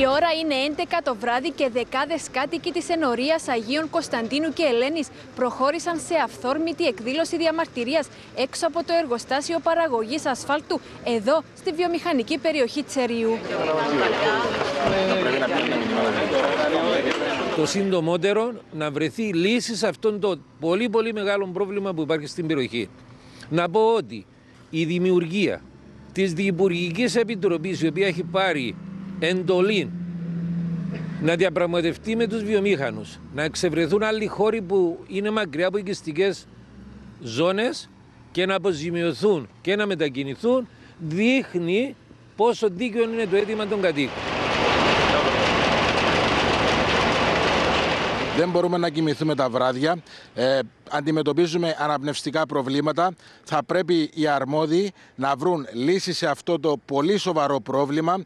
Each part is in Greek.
Η ώρα είναι 11 το βράδυ και δεκάδες κάτοικοι της ενορίας Αγίων Κωνσταντίνου και Ελένης προχώρησαν σε αυθόρμητη εκδήλωση διαμαρτυρίας έξω από το εργοστάσιο παραγωγής ασφάλτου εδώ στη βιομηχανική περιοχή Τσεριού. Το συντομότερο να βρεθεί λύση σε αυτό το πολύ πολύ μεγάλο πρόβλημα που υπάρχει στην περιοχή. Να πω ότι η δημιουργία της Διυπουργικής Επιτροπής η οποία έχει πάρει εντολή να διαπραγματευτεί με τους βιομήχανους, να εξευρεθούν άλλοι χώροι που είναι μακριά από οικιστικές ζώνες και να αποζημιωθούν και να μετακινηθούν, δείχνει πόσο δίκαιο είναι το αίτημα των κατοίκων. Δεν μπορούμε να κοιμηθούμε τα βράδια. Ε, αντιμετωπίζουμε αναπνευστικά προβλήματα. Θα πρέπει οι αρμόδιοι να βρουν λύση σε αυτό το πολύ σοβαρό πρόβλημα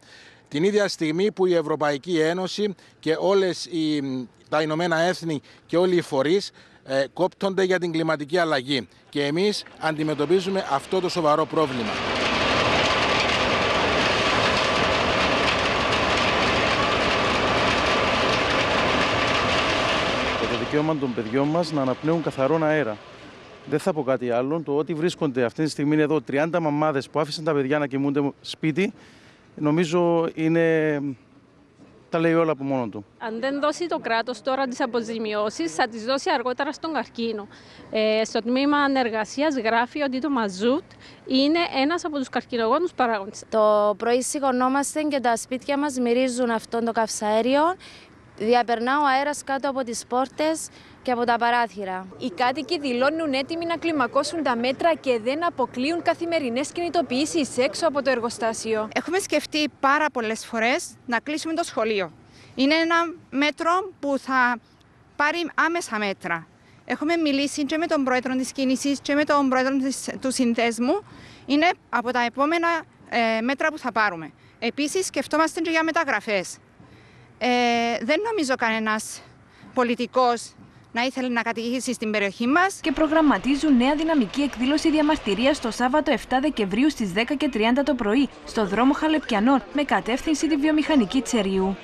την ίδια στιγμή που η Ευρωπαϊκή Ένωση και όλες οι, τα Ηνωμένα Έθνη και όλοι οι φορείς ε, κόπτονται για την κλιματική αλλαγή και εμείς αντιμετωπίζουμε αυτό το σοβαρό πρόβλημα. Το δικαίωμα των παιδιών μας να αναπνέουν καθαρόν αέρα. Δεν θα πω κάτι άλλο. Το ότι βρίσκονται αυτή τη στιγμή εδώ 30 μαμάδες που άφησαν τα παιδιά να κοιμούνται σπίτι νομίζω είναι τα λέει όλα από μόνο του. Αν δεν δώσει το κράτος τώρα τις αποζημιώσεις, θα τις δώσει αργότερα στον καρκίνο. Ε, στο τμήμα ανεργασίας γράφει ότι το μαζούτ είναι ένας από τους καρκινογόνους παράγοντες. Το πρωί σηκωνόμαστε και τα σπίτια μας μυρίζουν αυτόν το καυσαέριο. Διαπερνά ο αέρας κάτω από τις πόρτες και από τα παράθυρα. Οι κάτοικοι δηλώνουν έτοιμοι να κλιμακώσουν τα μέτρα και δεν αποκλείουν καθημερινές κινητοποιήσεις έξω από το εργοστάσιο. Έχουμε σκεφτεί πάρα πολλές φορές να κλείσουμε το σχολείο. Είναι ένα μέτρο που θα πάρει άμεσα μέτρα. Έχουμε μιλήσει και με τον πρόεδρο της κίνησης και με τον πρόεδρο του συνδέσμου. Είναι από τα επόμενα ε, μέτρα που θα πάρουμε. Επίσης, σκεφτόμαστε και για μεταγραφές. Ε, δεν νομίζω κανένας πολιτικός να ήθελε να κατηγήσει στην περιοχή μας. Και προγραμματίζουν νέα δυναμική εκδήλωση διαμαρτυρίας το Σάββατο 7 Δεκεμβρίου στις 10 και 30 το πρωί στο δρόμο Χαλεπιανών με κατεύθυνση τη βιομηχανική Τσεριού.